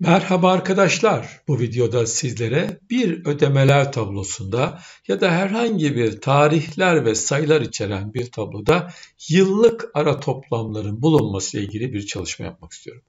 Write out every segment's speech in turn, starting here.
Merhaba arkadaşlar. Bu videoda sizlere bir ödemeler tablosunda ya da herhangi bir tarihler ve sayılar içeren bir tabloda yıllık ara toplamların bulunması ile ilgili bir çalışma yapmak istiyorum.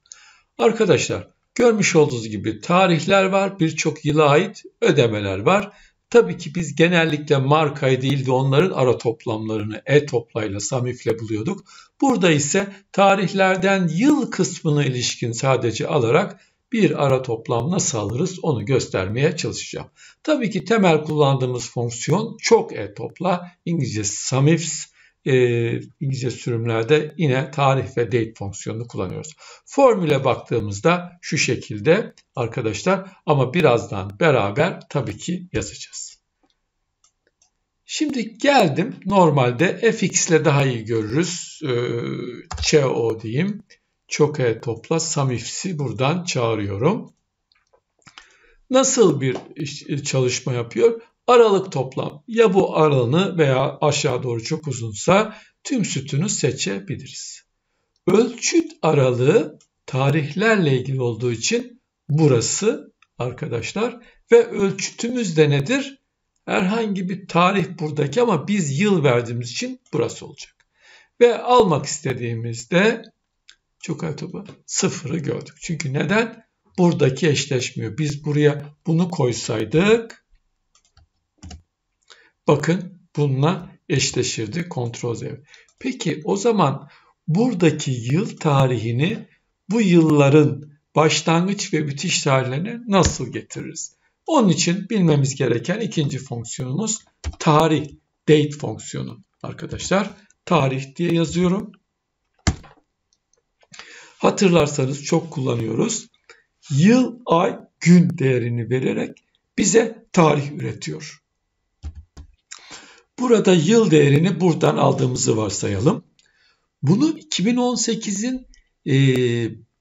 Arkadaşlar görmüş olduğunuz gibi tarihler var, birçok yıla ait ödemeler var. Tabii ki biz genellikle markayı değil de onların ara toplamlarını e-toplayla, samifle buluyorduk. Burada ise tarihlerden yıl kısmına ilişkin sadece alarak bir ara toplam nasıl alırız onu göstermeye çalışacağım. Tabii ki temel kullandığımız fonksiyon çok e topla. İngilizce sumifs, e, İngilizce sürümlerde yine tarih ve date fonksiyonunu kullanıyoruz. Formüle baktığımızda şu şekilde arkadaşlar ama birazdan beraber tabii ki yazacağız. Şimdi geldim. Normalde fx ile daha iyi görürüz. Ee, CO diyeyim çok e topla samifsi buradan çağırıyorum. Nasıl bir çalışma yapıyor? Aralık toplam. Ya bu aralığını veya aşağı doğru çok uzunsa tüm sütunu seçebiliriz. Ölçüt aralığı tarihlerle ilgili olduğu için burası arkadaşlar ve ölçütümüz de nedir? Herhangi bir tarih buradaki ama biz yıl verdiğimiz için burası olacak. Ve almak istediğimizde çok topu sıfırı gördük. Çünkü neden? Buradaki eşleşmiyor. Biz buraya bunu koysaydık bakın bununla eşleşirdi kontrol Z. Peki o zaman buradaki yıl tarihini bu yılların başlangıç ve bitiş tarihlerine nasıl getiririz? Onun için bilmemiz gereken ikinci fonksiyonumuz tarih, date fonksiyonu arkadaşlar. Tarih diye yazıyorum. Hatırlarsanız çok kullanıyoruz. Yıl, ay, gün değerini vererek bize tarih üretiyor. Burada yıl değerini buradan aldığımızı varsayalım. Bunu 2018'in e,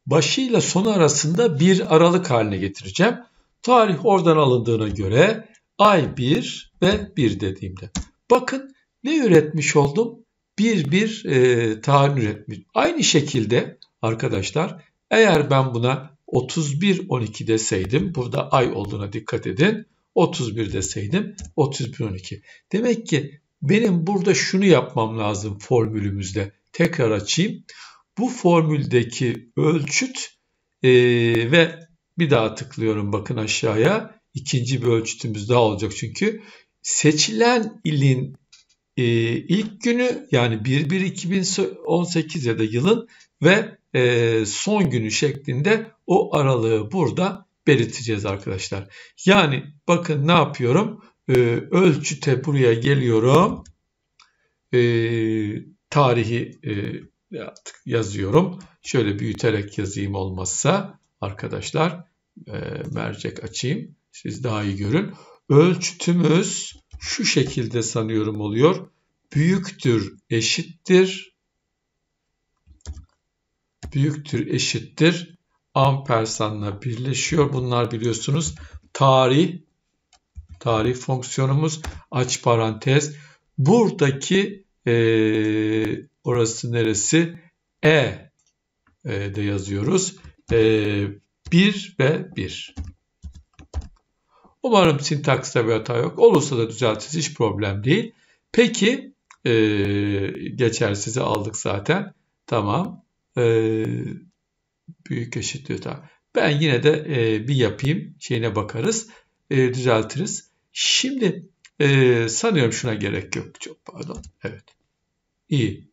başıyla sonu arasında bir aralık haline getireceğim. Tarih oradan alındığına göre ay 1 ve 1 dediğimde. Bakın ne üretmiş oldum? Bir bir e, tayin üretmiş. Aynı şekilde Arkadaşlar eğer ben buna 31 12 deseydim burada ay olduğuna dikkat edin. 31 deseydim 31 12. Demek ki benim burada şunu yapmam lazım formülümüzde. Tekrar açayım. Bu formüldeki ölçüt e, ve bir daha tıklıyorum bakın aşağıya. İkinci bir ölçütümüz daha olacak çünkü. Seçilen ilin e, ilk günü yani 1-1-2018 ya da yılın ve e, son günü şeklinde o aralığı burada belirteceğiz arkadaşlar. Yani bakın ne yapıyorum? E, ölçüte buraya geliyorum. E, tarihi e, artık yazıyorum. Şöyle büyüterek yazayım olmazsa arkadaşlar e, mercek açayım. Siz daha iyi görün. Ölçütümüz şu şekilde sanıyorum oluyor. Büyüktür, eşittir büyüktür eşittir ampersanla birleşiyor. Bunlar biliyorsunuz tarih tarih fonksiyonumuz aç parantez. Buradaki e, orası neresi? E, e de yazıyoruz. E, 1 ve 1. Umarım sintakste bir hata yok. Olursa da düzeltiriz. Hiç problem değil. Peki e, geçersizi aldık zaten. Tamam e, büyük eşitliyor. Tamam. Ben yine de e, bir yapayım. Şeyine bakarız. E, düzeltiriz. Şimdi e, sanıyorum şuna gerek yok. Çok pardon. Evet. İyi.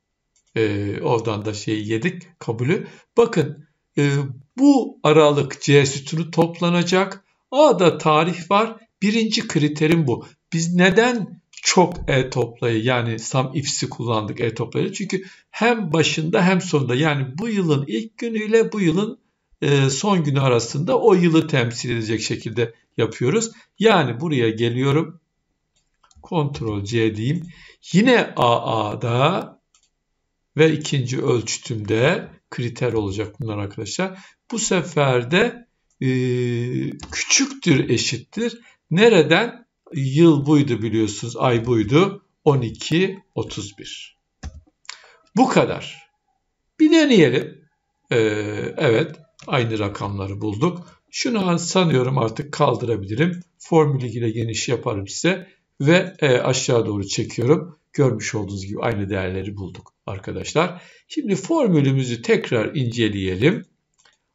E, oradan da şeyi yedik. Kabulü. Bakın e, bu aralık C sütunu toplanacak. A'da tarih var. Birinci kriterim bu. Biz neden çok e-toplayı yani sum if'si kullandık e-toplayı. Çünkü hem başında hem sonunda yani bu yılın ilk günüyle bu yılın e, son günü arasında o yılı temsil edecek şekilde yapıyoruz. Yani buraya geliyorum. Ctrl C diyeyim. Yine AA'da ve ikinci ölçütümde kriter olacak bunlar arkadaşlar. Bu sefer de e, küçüktür eşittir. Nereden? Yıl buydu biliyorsunuz, ay buydu. 12, 31. Bu kadar. Bir deneyelim. Ee, evet, aynı rakamları bulduk. Şunu sanıyorum artık kaldırabilirim. Formülü ile geniş yaparım size ve e, aşağı doğru çekiyorum. Görmüş olduğunuz gibi aynı değerleri bulduk arkadaşlar. Şimdi formülümüzü tekrar inceleyelim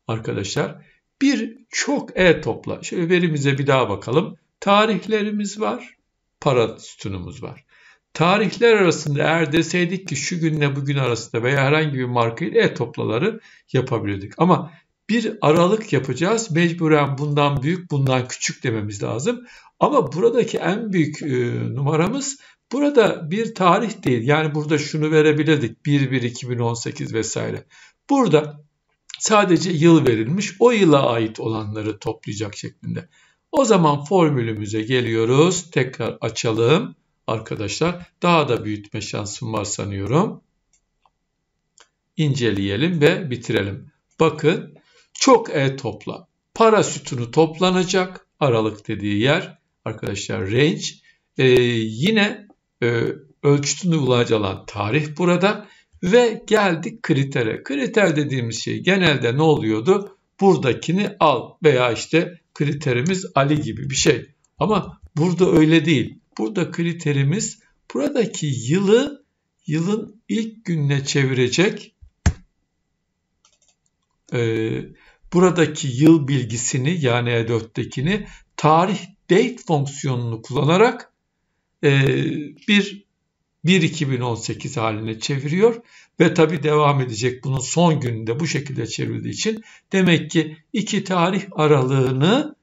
arkadaşlar. Bir çok e topla. Şöyle verimize bir daha bakalım. Tarihlerimiz var, para sütunumuz var. Tarihler arasında eğer deseydik ki şu günle bugün arasında veya herhangi bir markayla e-toplaları yapabilirdik. Ama bir aralık yapacağız. Mecburen bundan büyük, bundan küçük dememiz lazım. Ama buradaki en büyük e, numaramız burada bir tarih değil. Yani burada şunu verebilirdik. 1-1-2018 vesaire. Burada sadece yıl verilmiş. O yıla ait olanları toplayacak şeklinde. O zaman formülümüze geliyoruz. Tekrar açalım arkadaşlar. Daha da büyütme şansım var sanıyorum. İnceleyelim ve bitirelim. Bakın çok e topla. Para sütunu toplanacak. Aralık dediği yer arkadaşlar range. Ee, yine e, ölçütünü uygulayan tarih burada. Ve geldik kritere. Kriter dediğimiz şey genelde ne oluyordu? Buradakini al veya işte kriterimiz Ali gibi bir şey. Ama burada öyle değil. Burada kriterimiz buradaki yılı yılın ilk gününe çevirecek e, buradaki yıl bilgisini yani E4'tekini tarih date fonksiyonunu kullanarak e, bir 1-2018 haline çeviriyor ve tabi devam edecek bunun son gününde bu şekilde çevrildiği için demek ki iki tarih aralığını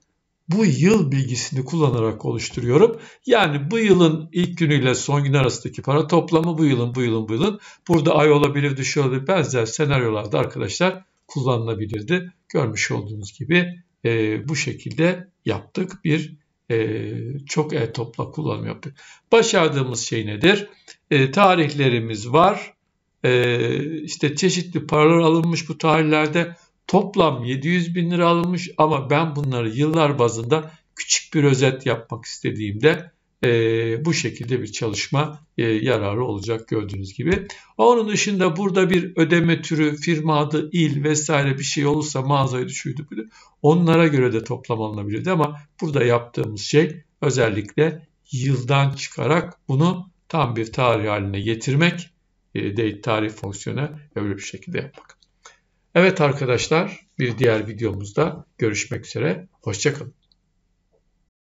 bu yıl bilgisini kullanarak oluşturuyorum. Yani bu yılın ilk günüyle son gün arasındaki para toplamı bu yılın bu yılın bu yılın. Burada ay olabilir, düşü olabilir benzer senaryolarda arkadaşlar kullanılabilirdi. Görmüş olduğunuz gibi e, bu şekilde yaptık. Bir e, çok el topla kullanım yaptık. Başardığımız şey nedir? E, tarihlerimiz var. E, işte çeşitli paralar alınmış bu tarihlerde Toplam 700 bin lira alınmış ama ben bunları yıllar bazında küçük bir özet yapmak istediğimde e, bu şekilde bir çalışma e, yararı olacak gördüğünüz gibi. Onun dışında burada bir ödeme türü, firma adı, il vesaire bir şey olursa mağazayı şuydu buydu. Onlara göre de toplam alınabilirdi ama burada yaptığımız şey özellikle yıldan çıkarak bunu tam bir tarih haline getirmek, e, date tarih fonksiyonu öyle bir şekilde yapmak. Evet arkadaşlar bir diğer videomuzda görüşmek üzere. Hoşçakalın.